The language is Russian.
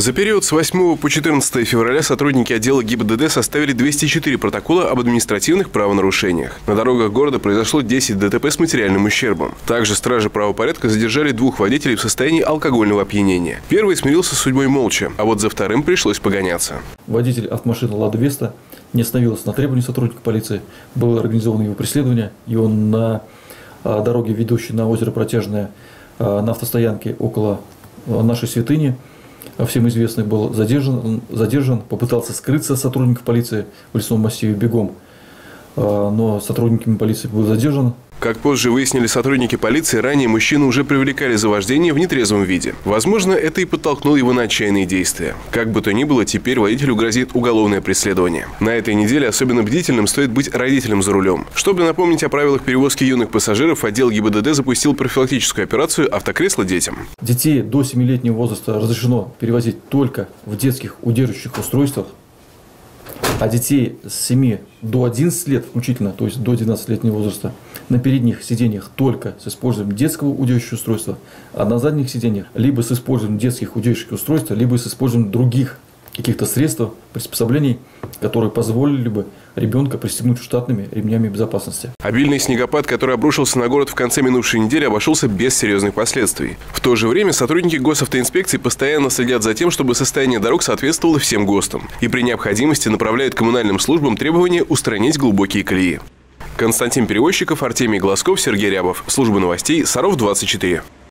За период с 8 по 14 февраля сотрудники отдела ГИБДД составили 204 протокола об административных правонарушениях. На дорогах города произошло 10 ДТП с материальным ущербом. Также стражи правопорядка задержали двух водителей в состоянии алкогольного опьянения. Первый смирился с судьбой молча, а вот за вторым пришлось погоняться. Водитель автомашины «Лада Веста» не остановился на требовании сотрудника полиции. Было организовано его преследование, и он на а, дороге, ведущей на озеро Протяжное, а, на автостоянке около а, нашей святыни, всем известный, был задержан, задержан, попытался скрыться сотрудников полиции в лесном массиве бегом, но сотрудниками полиции был задержан, как позже выяснили сотрудники полиции, ранее мужчину уже привлекали за вождение в нетрезвом виде. Возможно, это и подтолкнуло его на отчаянные действия. Как бы то ни было, теперь водителю грозит уголовное преследование. На этой неделе особенно бдительным стоит быть родителем за рулем. Чтобы напомнить о правилах перевозки юных пассажиров, отдел ГИБДД запустил профилактическую операцию «Автокресло детям». Детей до 7-летнего возраста разрешено перевозить только в детских удерживающих устройствах а детей с 7 до 11 лет включительно, то есть до 12-летнего возраста, на передних сиденьях только с использованием детского удерживающего устройства, а на задних сиденьях либо с использованием детских удерживающих устройств, либо с использованием других каких-то средств, приспособлений, которые позволили бы ребенка пристегнуть штатными ремнями безопасности. Обильный снегопад, который обрушился на город в конце минувшей недели, обошелся без серьезных последствий. В то же время сотрудники госавтоинспекции постоянно следят за тем, чтобы состояние дорог соответствовало всем ГОСТам и при необходимости направляют коммунальным службам требования устранить глубокие колеи. Константин Перевозчиков, Артемий Глазков, Сергей Рябов. Служба новостей Саров 24.